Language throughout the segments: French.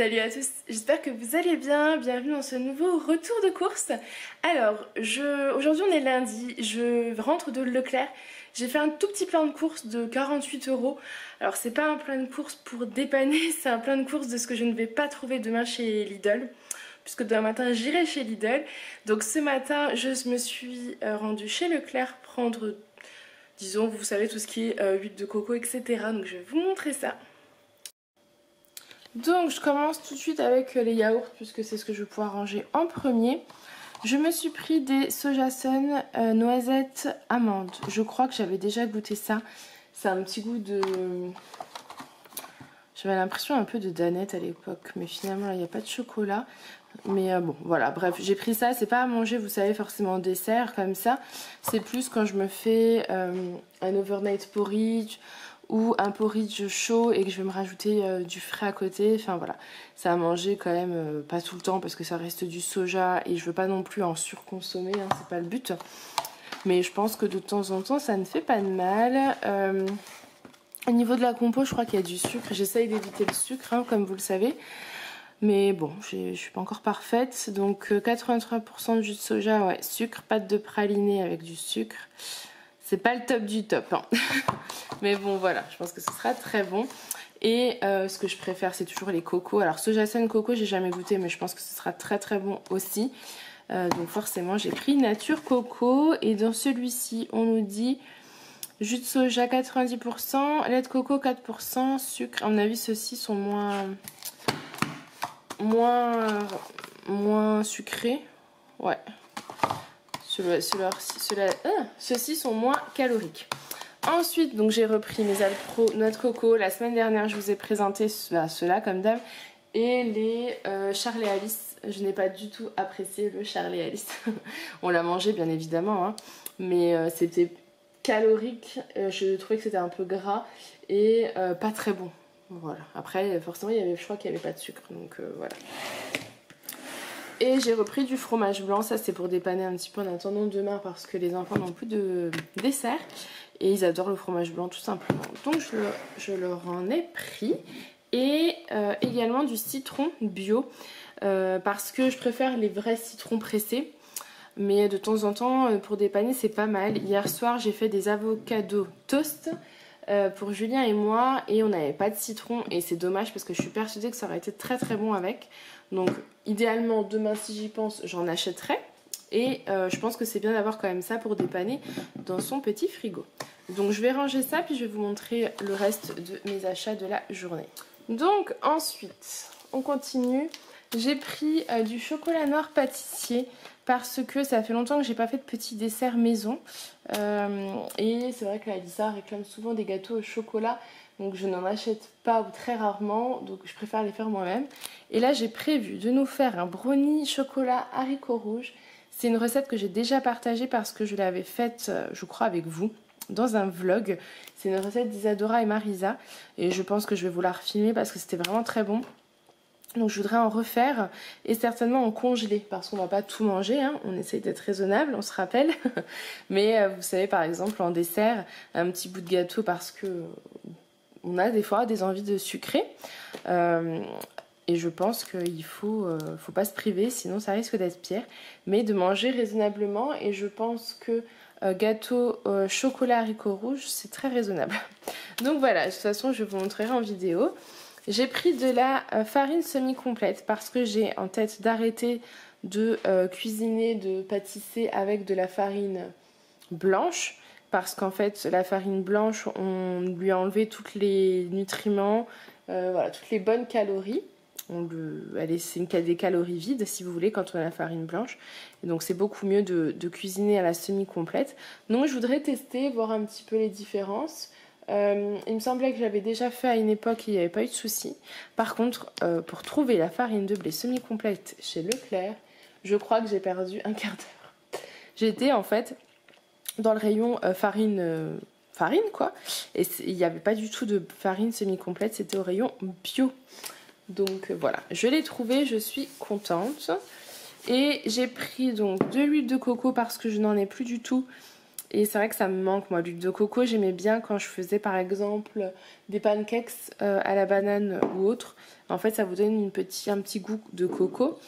Salut à tous, j'espère que vous allez bien, bienvenue dans ce nouveau retour de course. Alors, aujourd'hui on est lundi, je rentre de Leclerc, j'ai fait un tout petit plan de course de 48 euros. Alors c'est pas un plan de course pour dépanner, c'est un plan de course de ce que je ne vais pas trouver demain chez Lidl. Puisque demain matin j'irai chez Lidl. Donc ce matin je me suis euh, rendue chez Leclerc prendre, disons vous savez tout ce qui est euh, huile de coco etc. Donc je vais vous montrer ça. Donc je commence tout de suite avec les yaourts puisque c'est ce que je vais pouvoir ranger en premier. Je me suis pris des sojasun euh, noisettes amandes. Je crois que j'avais déjà goûté ça. C'est un petit goût de... J'avais l'impression un peu de danette à l'époque. Mais finalement il n'y a pas de chocolat. Mais euh, bon voilà bref j'ai pris ça. C'est pas à manger vous savez forcément en dessert comme ça. C'est plus quand je me fais euh, un overnight porridge ou un porridge chaud et que je vais me rajouter euh, du frais à côté. Enfin voilà, ça à manger quand même euh, pas tout le temps parce que ça reste du soja et je veux pas non plus en surconsommer, hein, c'est pas le but. Mais je pense que de temps en temps ça ne fait pas de mal. Euh, au niveau de la compo, je crois qu'il y a du sucre. J'essaye d'éviter le sucre, hein, comme vous le savez. Mais bon, je suis pas encore parfaite. Donc 83% de jus de soja, ouais, sucre, pâte de praliné avec du sucre. C'est pas le top du top. Hein. Mais bon, voilà, je pense que ce sera très bon. Et euh, ce que je préfère, c'est toujours les cocos. Alors, ce Jason coco, j'ai jamais goûté, mais je pense que ce sera très très bon aussi. Euh, donc forcément, j'ai pris nature coco. Et dans celui-ci, on nous dit jus de soja 90%, lait de coco 4%, sucre. À mon avis, ceux-ci sont moins, moins, moins sucrés. Ouais, ah, ceux-ci sont moins caloriques. Ensuite, donc j'ai repris mes Alpro Noix de Coco. La semaine dernière, je vous ai présenté bah, ceux-là comme d'hab. Et les euh, Charlie Alice. Je n'ai pas du tout apprécié le Charlie Alice. On l'a mangé bien évidemment, hein. mais euh, c'était calorique. Euh, je trouvais que c'était un peu gras et pas très bon. Voilà. Après, forcément, il y avait, je crois qu'il n'y avait pas de sucre. Donc voilà. Et j'ai repris du fromage blanc, ça c'est pour dépanner un petit peu en attendant demain parce que les enfants n'ont plus de dessert. Et ils adorent le fromage blanc tout simplement. Donc je, leur en ai pris. Et euh, également du citron bio euh, parce que je préfère les vrais citrons pressés. Mais de temps en temps, euh, pour dépanner, c'est pas mal. Hier soir, j'ai fait des avocados toast pour Julien et moi et on n'avait pas de citron et c'est dommage parce que je suis persuadée que ça aurait été très très bon avec. Donc idéalement demain si j'y pense j'en achèterai. Et euh, je pense que c'est bien d'avoir quand même ça pour dépanner dans son petit frigo. Donc je vais ranger ça puis je vais vous montrer le reste de mes achats de la journée. Donc ensuite on continue. J'ai pris euh, du chocolat noir pâtissier parce que ça fait longtemps que j'ai pas fait de petits desserts maison. Euh, et c'est vrai que la Lisa réclame souvent des gâteaux au chocolat donc je n'en achète pas ou très rarement, donc je préfère les faire moi-même. Et là j'ai prévu de nous faire un brownie chocolat haricot rouge. C'est une recette que j'ai déjà partagée parce que je l'avais faite, euh, je crois, avec vous dans un vlog. C'est une recette d'Isadora et Marisa et je pense que je vais vous la refilmer parce que c'était vraiment très bon. Donc je voudrais en refaire et certainement en congeler parce qu'on va pas tout manger, hein. on essaye d'être raisonnable, on se rappelle. Mais euh, vous savez par exemple en dessert, un petit bout de gâteau parce que on a des fois des envies de sucrer. Euh, et je pense qu'il faut, euh, faut pas se priver, sinon ça risque d'être pire. Mais de manger raisonnablement. Et je pense que euh, gâteau chocolat haricot rouge, c'est très raisonnable. Donc voilà, de toute façon, je vous montrerai en vidéo. J'ai pris de la farine semi-complète parce que j'ai en tête d'arrêter de cuisiner, de pâtisser avec de la farine blanche parce qu'en fait la farine blanche on lui a enlevé tous les nutriments, euh, voilà, toutes les bonnes calories. On c'est une, des calories vides si vous voulez quand on a la farine blanche. Et donc c'est beaucoup mieux de, cuisiner à la semi-complète. Donc je voudrais tester, voir un petit peu les différences. Euh, il me semblait que j'avais déjà fait à une époque et il n'y avait pas eu de souci. Par contre, euh, pour trouver la farine de blé semi-complète chez Leclerc, je crois que j'ai perdu un quart d'heure. J'étais en fait dans le rayon euh, farine, euh, farine quoi. Et il n'y avait pas du tout de farine semi-complète, c'était au rayon bio. Donc euh, voilà, je l'ai trouvé, je suis contente. Et j'ai pris donc de l'huile de coco parce que je n'en ai plus du tout. Et c'est vrai que ça me manque, moi. L'huile de coco, j'aimais bien quand je faisais par exemple des pancakes à la banane ou autre. En fait, ça vous donne une petit, un petit goût de coco.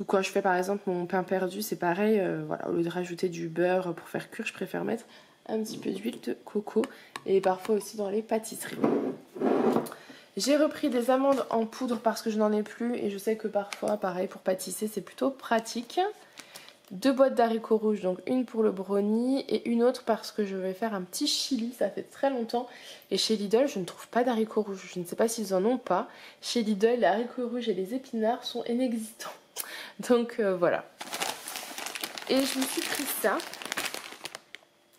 Ou quand je fais par exemple mon pain perdu, c'est pareil. Euh, voilà, au lieu de rajouter du beurre pour faire cuire, je préfère mettre un petit peu d'huile de coco. Et parfois aussi dans les pâtisseries. J'ai repris des amandes en poudre parce que je n'en ai plus. Et je sais que parfois, pareil, pour pâtisser, c'est plutôt pratique deux boîtes d'haricots rouges, donc une pour le brownie et une autre parce que je vais faire un petit chili, ça fait très longtemps. Et chez Lidl, je ne trouve pas d'haricots rouges, je ne sais pas s'ils en ont pas. Chez Lidl, les haricots rouges et les épinards sont inexistants. Donc euh, voilà. Et je me suis pris ça.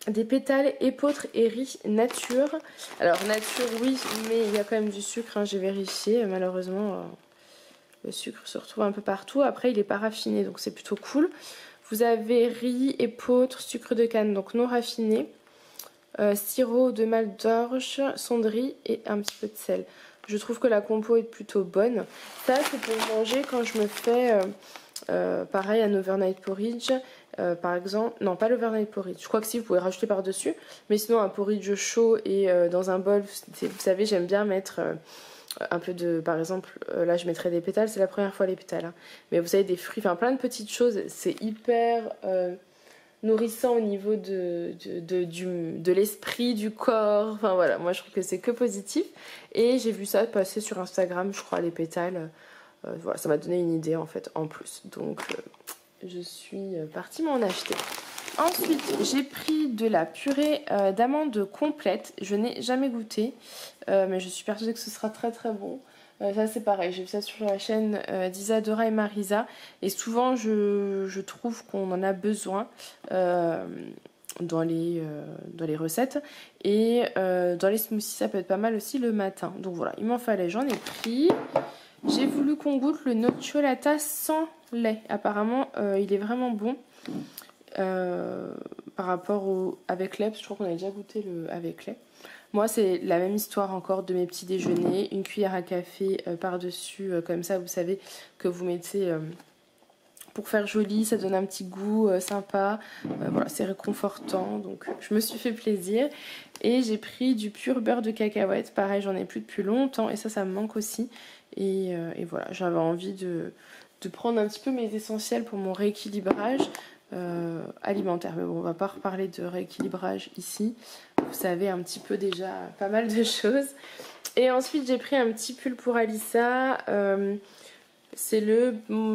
Des pétales épeautres et riz nature. Alors nature oui, mais il y a quand même du sucre, hein, j'ai vérifié. Malheureusement, euh, le sucre se retrouve un peu partout. Après, il est pas raffiné, donc c'est plutôt cool. Vous avez riz, épeautre, sucre de canne, donc non raffiné, euh, sirop de mal d'orge, cendri et un petit peu de sel. Je trouve que la compo est plutôt bonne. Ça, c'est pour manger quand je me fais, euh, pareil, un overnight porridge. par exemple, non pas l'overnight porridge, je crois que si vous pouvez rajouter par dessus, mais sinon un porridge chaud et dans un bol, vous savez j'aime bien mettre un peu de, par exemple, euh, là je mettrais des pétales, c'est la première fois les pétales, hein. mais vous savez des fruits, enfin plein de petites choses, c'est hyper euh, nourrissant au niveau de, de, de l'esprit, du corps, enfin voilà, moi je trouve que c'est que positif, et j'ai vu ça passer sur Instagram, je crois, les pétales, euh, voilà, ça m'a donné une idée en fait en plus, donc je suis partie m'en acheter. Ensuite, j'ai pris de la purée euh, d'amandes complète. Je n'ai jamais goûté, euh, mais je suis persuadée que ce sera très très bon. Euh, ça c'est pareil, j'ai vu ça sur la chaîne d'Isadora et Marisa. Et souvent je, trouve qu'on en a besoin dans, les, dans les recettes. Et dans les smoothies ça peut être pas mal aussi le matin. Donc voilà, il m'en fallait, j'en ai pris. J'ai voulu qu'on goûte le nocciolata sans lait. Apparemment il est vraiment bon. Euh, par rapport au avec lait, je crois qu'on a déjà goûté le avec lait. Moi, c'est la même histoire encore de mes petits déjeuners. Une cuillère à café euh, par-dessus, euh, comme ça, vous savez, que vous mettez pour faire joli. Ça donne un petit goût sympa. voilà, c'est réconfortant. Donc, je me suis fait plaisir. Et j'ai pris du pur beurre de cacahuète. Pareil, j'en ai plus depuis longtemps. Et ça, ça me manque aussi. Et, voilà, j'avais envie de, de prendre un petit peu mes essentiels pour mon rééquilibrage. Euh, alimentaire. Mais bon, on va pas reparler de rééquilibrage ici. Vous savez un petit peu déjà pas mal de choses. Et ensuite, j'ai pris un petit pull pour Alissa. Euh, c'est le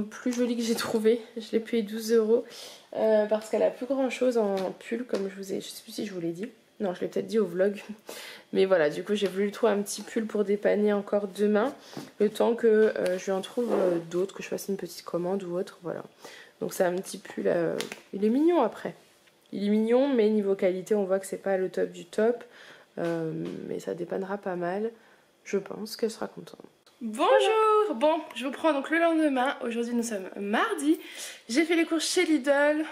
plus joli que j'ai trouvé. Je l'ai payé 12 euros euh, parce qu'elle a plus grand chose en pull, comme je vous ai. Je sais plus si je vous l'ai dit. Non, je l'ai peut-être dit au vlog. Mais voilà, du coup, j'ai voulu trouver un petit pull pour dépanner encore demain. Le temps que je lui en trouve d'autres, que je fasse une petite commande ou autre. Voilà. Donc c'est un petit pull, euh, il est mignon après. Il est mignon, mais niveau qualité, on voit que c'est pas le top du top. Euh, mais ça dépannera pas mal. Je pense qu'elle sera contente. Bonjour Bon, je vous prends donc le lendemain. Aujourd'hui, nous sommes mardi. J'ai fait les courses chez Lidl.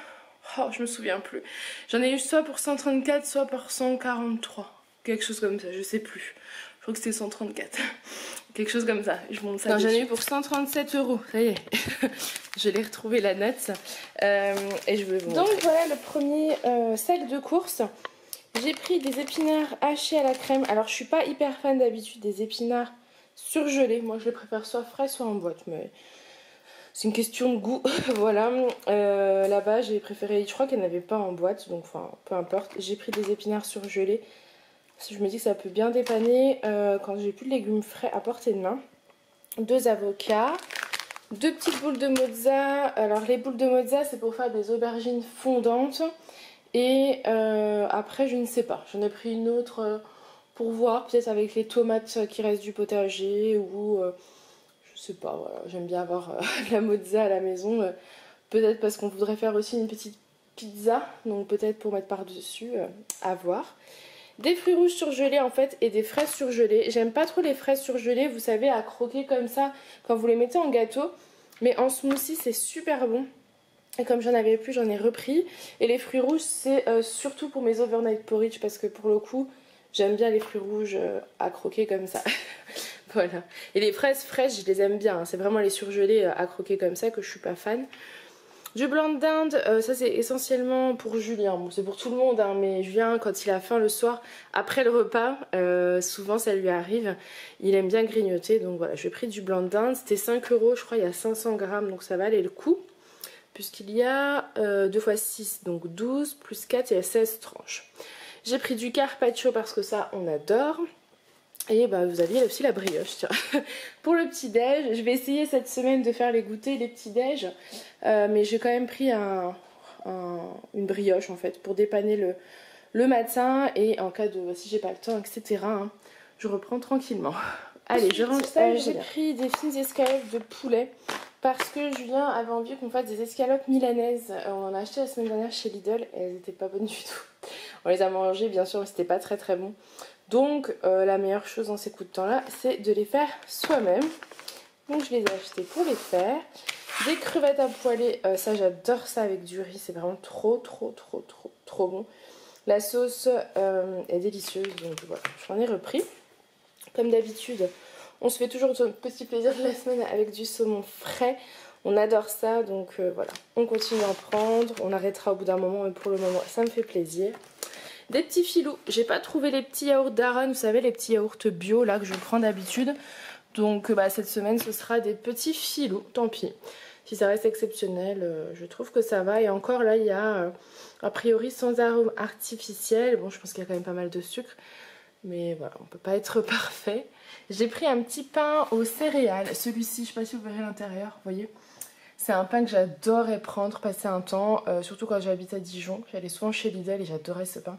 Oh, je me souviens plus. J'en ai eu soit pour 134, soit pour 143. Quelque chose comme ça, je sais plus. Je crois que c'était 134. Quelque chose comme ça. Je monte ça. J'en ai eu pour 137 euros. Ça y est. je l'ai retrouvé la note. Euh, et je vais vous Donc voilà le premier euh, sac de course. J'ai pris des épinards hachés à la crème. Alors je suis pas hyper fan d'habitude des épinards surgelés. Moi je les préfère soit frais soit en boîte. Mais c'est une question de goût. voilà. Euh, là-bas j'ai préféré. Je crois qu'elle n'avait pas en boîte. Donc enfin peu importe. J'ai pris des épinards surgelés je me dis que ça peut bien dépanner euh, quand j'ai plus de légumes frais à portée de main. Deux avocats, deux petites boules de mozza. Alors les boules de mozza c'est pour faire des aubergines fondantes. Et euh, après je ne sais pas, j'en ai pris une autre pour voir, peut-être avec les tomates qui restent du potager ou je sais pas, voilà, j'aime bien avoir la mozza à la maison. peut-être parce qu'on voudrait faire aussi une petite pizza, donc peut-être pour mettre par-dessus, à voir. Des fruits rouges surgelés en fait et des fraises surgelées. J'aime pas trop les fraises surgelées, vous savez, à croquer comme ça quand vous les mettez en gâteau. Mais en smoothie, c'est super bon. Et comme j'en avais plus, j'en ai repris. Et les fruits rouges, c'est euh, surtout pour mes overnight porridge parce que pour le coup, j'aime bien les fruits rouges euh, à croquer comme ça. voilà. Et les fraises fraîches, je les aime bien. Hein. C'est vraiment les surgelés euh, à croquer comme ça que je suis pas fan. Du blanc de dinde, euh, ça c'est essentiellement pour Julien. C'est pour tout le monde, hein, mais Julien, quand il a faim le soir, après le repas, souvent ça lui arrive. Il aime bien grignoter, donc voilà, je pris du blanc de dinde. C'était 5 euros, je crois, il y a 500 grammes, donc ça valait le coup. Puisqu'il y a 2 x 6, donc 12, plus 4, il y a 16 tranches. J'ai pris du carpaccio parce que ça, on adore. Et bah, vous aviez aussi la brioche, tiens. Pour le petit-déj, je vais essayer cette semaine de faire les goûter, les petits-déj. Euh, mais j'ai quand même pris un, une brioche, en fait, pour dépanner le, le matin. Et en cas de, si j'ai pas le temps, etc., hein, je reprends tranquillement. Allez, je range ça. j'ai pris des fines escalopes de poulet. Parce que Julien avait envie qu'on fasse des escalopes milanaises. Euh, on en a acheté la semaine dernière chez Lidl et elles n'étaient pas bonnes du tout. On les a mangées, bien sûr, mais c'était pas très très bon. Donc euh, la meilleure chose dans ces coups de temps là, c'est de les faire soi-même. Donc je les ai achetés pour les faire. Des crevettes à poêler, euh, ça j'adore ça avec du riz, c'est vraiment trop trop trop trop trop bon. La sauce euh, est délicieuse, donc voilà, j'en ai repris. Comme d'habitude, on se fait toujours un petit plaisir de la semaine avec du saumon frais. On adore ça, donc voilà, on continue à en prendre. On arrêtera au bout d'un moment, mais pour le moment, ça me fait plaisir. Des petits filous. J'ai pas trouvé les petits yaourts d'Aaron, vous savez, les petits yaourts bio là que je prends d'habitude. Donc bah, cette semaine, ce sera des petits filous. Tant pis. Si ça reste exceptionnel, euh, je trouve que ça va. Et encore là, il y a euh, a priori sans arôme artificiel. Bon, je pense qu'il y a quand même pas mal de sucre. Mais voilà, on peut pas être parfait. J'ai pris un petit pain aux céréales. Celui-ci, je sais pas si vous verrez l'intérieur, vous voyez c'est un pain que j'adorais prendre, passer un temps, euh, surtout quand j'habite à Dijon. J'allais souvent chez Lidl et j'adorais ce pain.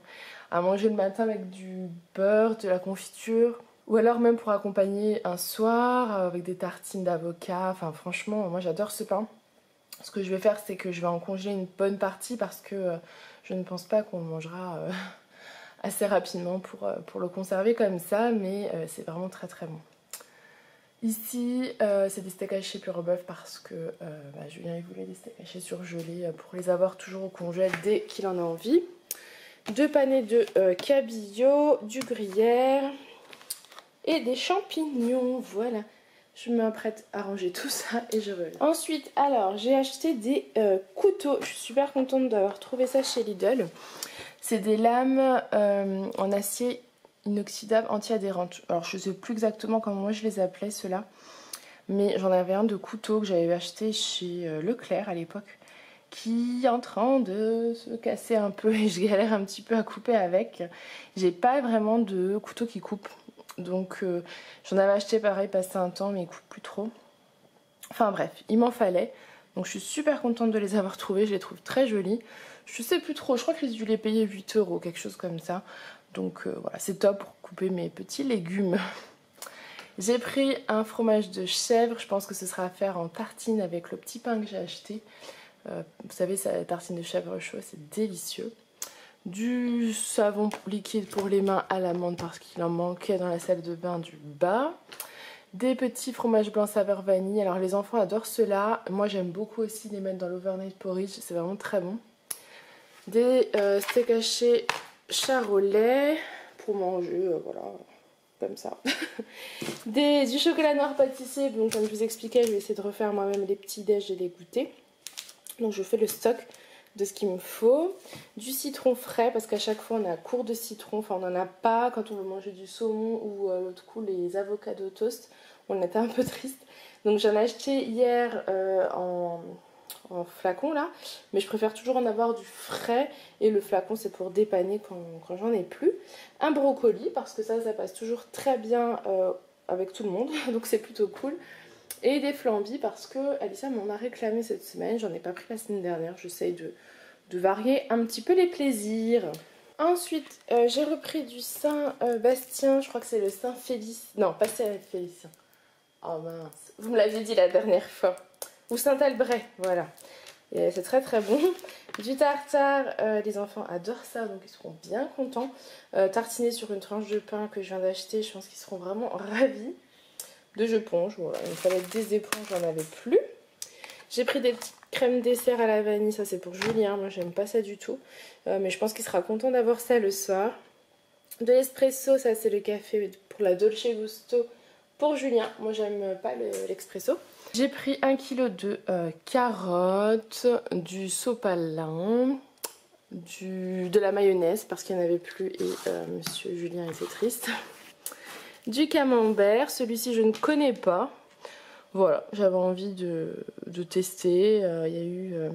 À manger le matin avec du beurre, de la confiture, ou alors même pour accompagner un soir euh, avec des tartines d'avocat. Enfin franchement, moi j'adore ce pain. Ce que je vais faire, c'est que je vais en congeler une bonne partie parce que euh, je ne pense pas qu'on mangera assez rapidement pour, pour le conserver comme ça, mais c'est vraiment très très bon. Ici, euh, c'est des steaks hachés pur bœuf parce que euh, bah, Julien voulait des steaks hachés surgelés euh, pour les avoir toujours au congèle dès qu'il en a envie. Deux panais de cabillaud, du gruyère et des champignons. Voilà, je m'apprête à ranger tout ça et je reviens. Ensuite, alors, j'ai acheté des couteaux. Je suis super contente d'avoir trouvé ça chez Lidl. C'est des lames en acier inoxydable anti-adhérente. Alors je sais plus exactement comment moi je les appelais ceux-là. Mais j'en avais un de couteau que j'avais acheté chez euh, Leclerc à l'époque qui est en train de se casser un peu et je galère un petit peu à couper avec. J'ai pas vraiment de couteau qui coupe. Donc euh, j'en avais acheté pareil passé un temps mais il coupe plus trop. Enfin bref, il m'en fallait. Donc je suis super contente de les avoir trouvés, je les trouve très jolis. Je sais plus trop, je crois que j'ai dû les payer 8 euros, quelque chose comme ça. Donc euh, voilà, c'est top pour couper mes petits légumes. J'ai pris un fromage de chèvre, je pense que ce sera à faire en tartine avec le petit pain que j'ai acheté. Euh, vous savez, la tartine de chèvre chaud, c'est délicieux. Du savon liquide pour les mains à l'amande parce qu'il en manquait dans la salle de bain du bas. Des petits fromages blancs saveur vanille. Alors les enfants adorent cela. Moi j'aime beaucoup aussi les mettre dans l'overnight porridge, c'est vraiment très bon. Des euh, steaks hachés charolais pour manger, euh, voilà, comme ça. Du chocolat noir pâtissier, donc comme je vous expliquais, je vais essayer de refaire moi-même les petits déj et les goûter. Donc je fais le stock de ce qu'il me faut. Du citron frais, parce qu'à chaque fois on a court de citron, enfin on n'en a pas quand on veut manger du saumon ou euh, l'autre coup les avocats de toast. On était un peu triste. Donc j'en ai acheté hier euh, en en flacon là. Mais je préfère toujours en avoir du frais. Et le flacon c'est pour dépanner quand, j'en ai plus. Un brocoli parce que ça, ça passe toujours très bien euh, avec tout le monde. Donc c'est plutôt cool. Et des flambis parce que Alissa m'en a réclamé cette semaine. J'en ai pas pris la semaine dernière. J'essaye de, de, varier un petit peu les plaisirs. Ensuite, euh, j'ai repris du Saint-Bastien. Je crois que c'est le Saint-Félicien. Non, pas Saint-Félicien. Oh mince. Vous me l'aviez dit la dernière fois ou Saint-Albret, voilà. C'est très très bon. Du tartare, euh, les enfants adorent ça, donc ils seront bien contents. Euh, tartiner sur une tranche de pain que je viens d'acheter, je pense qu'ils seront vraiment ravis. Deux éponges, voilà, il fallait des éponges, j'en avais plus. J'ai pris des petites crèmes dessert à la vanille, ça c'est pour Julien, moi j'aime pas ça du tout. Euh, mais je pense qu'il sera content d'avoir ça le soir. De l'espresso, ça c'est le café pour la Dolce Gusto pour Julien. Moi j'aime pas l'expresso. J'ai pris un kg de euh, carottes, du sopalin, du, de la mayonnaise parce qu'il n'y en avait plus et euh, monsieur Julien était triste. Du camembert, celui-ci je ne connais pas. Voilà, j'avais envie de, tester. Euh, il y a eu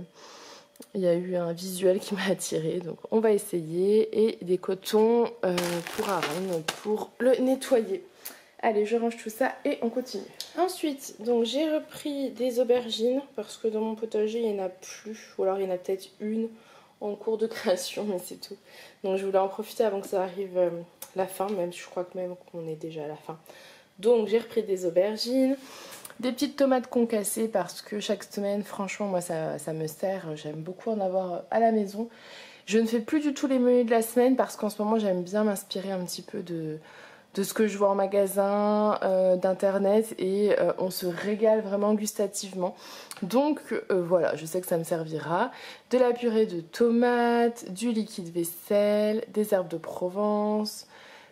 y a eu un visuel qui m'a attiré donc on va essayer et des cotons pour arène pour le nettoyer allez je range tout ça et on continue ensuite donc j'ai repris des aubergines parce que dans mon potager il n'y en a plus ou alors il y en a peut-être une en cours de création mais c'est tout donc je voulais en profiter avant que ça arrive euh, la fin même si je crois que même qu'on est déjà à la fin donc j'ai repris des aubergines des petites tomates concassées parce que chaque semaine, franchement, moi ça, me sert. J'aime beaucoup en avoir à la maison. Je ne fais plus du tout les menus de la semaine parce qu'en ce moment j'aime bien m'inspirer un petit peu de, de ce que je vois en magasin, euh, d'internet et euh, on se régale vraiment gustativement. Donc euh, voilà, je sais que ça me servira. De la purée de tomates, du liquide vaisselle, des herbes de Provence,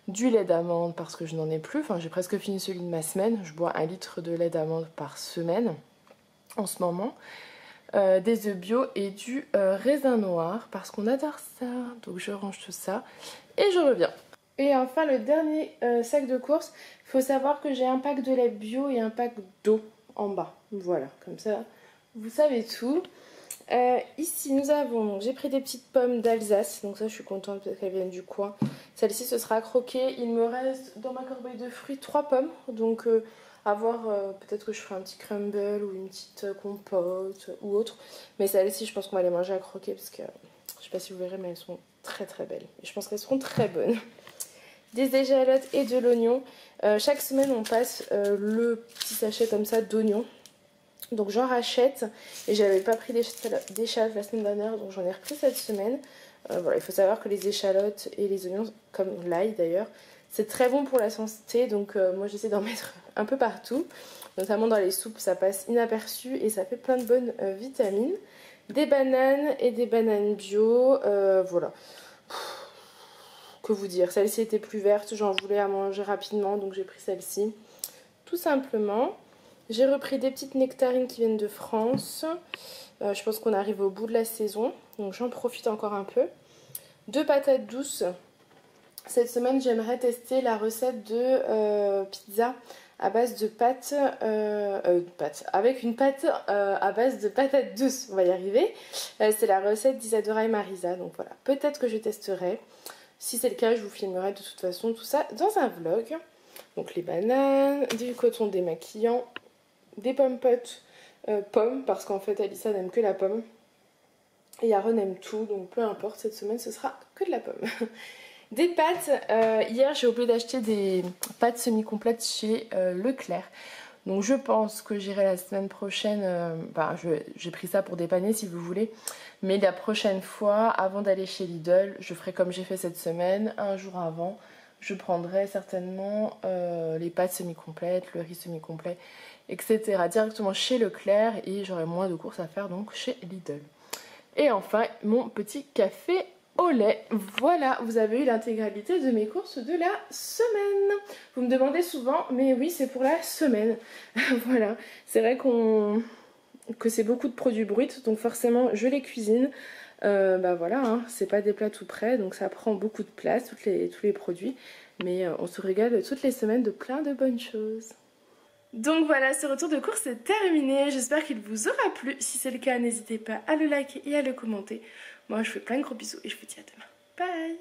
du lait d'amande parce que je n'en ai plus. Enfin, j'ai presque fini celui de ma semaine. Je bois un litre de lait d'amande par semaine en ce moment. Des œufs bio et du raisin noir parce qu'on adore ça. Donc je range tout ça et je reviens. Et enfin le dernier euh, sac de course, il faut savoir que j'ai un pack de lait bio et un pack d'eau en bas. Voilà, comme ça vous savez tout. Euh, ici nous avons, j'ai pris des petites pommes d'Alsace, donc ça je suis contente parce qu'elles viennent du coin. Celle-ci ce sera croquée, il me reste dans ma corbeille de fruits trois pommes, donc euh, à voir, peut-être que je ferai un petit crumble ou une petite compote ou autre. Mais celles-ci je pense qu'on va les manger à croquer parce que je sais pas si vous verrez mais elles sont très très belles. Et je pense qu'elles seront très bonnes. Des échalotes et de l'oignon. chaque semaine on passe le petit sachet comme ça d'oignons donc j'en rachète et j'avais pas pris d'échalotes la semaine dernière donc j'en ai repris cette semaine. Euh, voilà, il faut savoir que les échalotes et les oignons, comme l'ail d'ailleurs, c'est très bon pour la santé donc euh, moi j'essaie d'en mettre un peu partout. Notamment dans les soupes ça passe inaperçu et ça fait plein de bonnes euh, vitamines. Des bananes et des bananes bio, voilà. Vous dire, celle-ci était plus verte, j'en voulais à manger rapidement donc j'ai pris celle-ci. Tout simplement. J'ai repris des petites nectarines qui viennent de France. Euh, je pense qu'on arrive au bout de la saison. Donc j'en profite encore un peu. Deux patates douces. Cette semaine, j'aimerais tester la recette de euh, pizza à base de pâte, euh, pâte avec une pâte à base de patates douces. On va y arriver. c'est la recette d'Isadora et Marisa. Donc voilà, peut-être que je testerai. Si c'est le cas, je vous filmerai de toute façon tout ça dans un vlog. Donc les bananes, du coton démaquillant, des pommes potes euh, pommes, parce qu'en fait Alissa n'aime que la pomme. Et Aaron aime tout, donc peu importe, cette semaine ce sera que de la pomme. des pâtes, euh, hier j'ai oublié d'acheter des pâtes semi-complètes chez euh, Leclerc. Donc je pense que j'irai la semaine prochaine, bah, j'ai pris ça pour dépanner si vous voulez. Mais la prochaine fois, avant d'aller chez Lidl, je ferai comme j'ai fait cette semaine, un jour avant. Je prendrai certainement les pâtes semi-complètes, le riz semi-complet etc. directement chez Leclerc et j'aurai moins de courses à faire donc chez Lidl. Et enfin, mon petit café lait. Voilà, vous avez eu l'intégralité de mes courses de la semaine. Vous me demandez souvent, mais oui, c'est pour la semaine. voilà, c'est vrai qu'on que c'est beaucoup de produits bruts, donc forcément je les cuisine. Euh, bah voilà, hein, c'est pas des plats tout prêts, donc ça prend beaucoup de place, toutes les, tous les produits. Mais euh, on se régale toutes les semaines de plein de bonnes choses. Donc voilà, ce retour de course est terminé. J'espère qu'il vous aura plu. Si c'est le cas, n'hésitez pas à le liker et à le commenter. Moi, je vous fais plein de gros bisous et je vous dis à demain. Bye